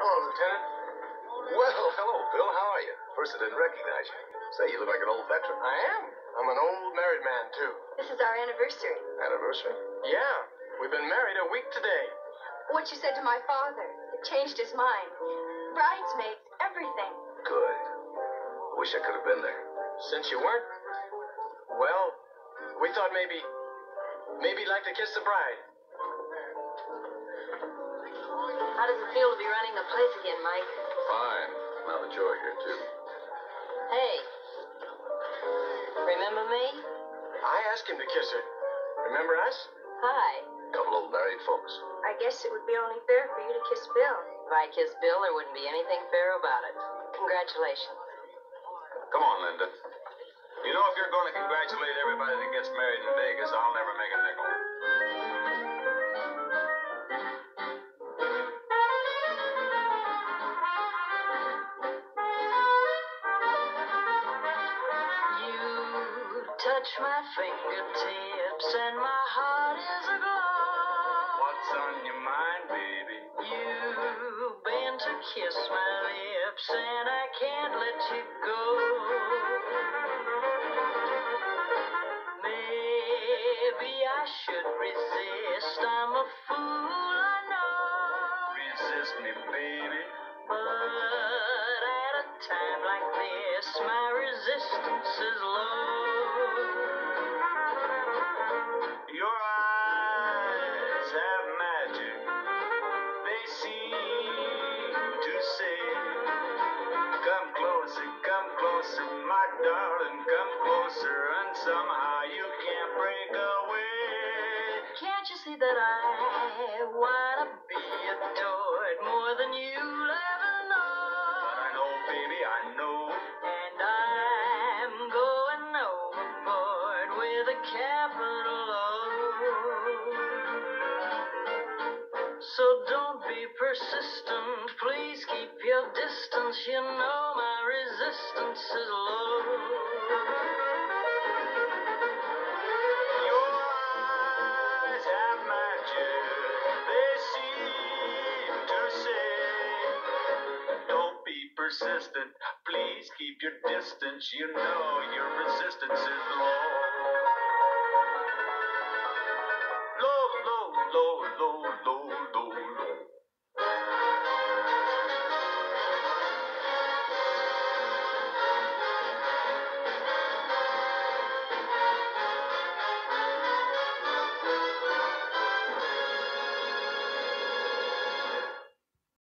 Hello, Lieutenant. Well, hello, Bill. How are you? First, I didn't recognize you. Say, you look like an old veteran. I am. I'm an old married man, too. This is our anniversary. Anniversary? Yeah, we've been married a week today. What you said to my father, it changed his mind. Bridesmaids, everything. Good. I wish I could have been there. Since you weren't, well, we thought maybe, maybe you'd like to kiss the bride. Does it feel to be running the place again, Mike? Fine. Now that you're here, too. Hey. Remember me? I asked him to kiss her. Remember us? Hi. Couple old married folks. I guess it would be only fair for you to kiss Bill. If I kissed Bill, there wouldn't be anything fair about it. Congratulations. Come on, Linda. You know, if you're going to congratulate everybody that gets married in Vegas, I'll never make a nickel. Touch my fingertips and my heart is aglow. What's on your mind, baby? You bend to kiss my lips and I can't let you go. Maybe I should resist. I'm a fool, I know. Resist me, baby. But at a time like this, my resistance closer, my darling, come closer, and somehow you can't break away. Can't you see that I wanna be adored more than you'll ever know? But I know, baby, I know. And I'm going overboard with a capital O. So don't be persistent, please keep your distance. You know resistance is low. Your eyes have magic. They seem to say, Don't be persistent. Please keep your distance. You know your resistance is low.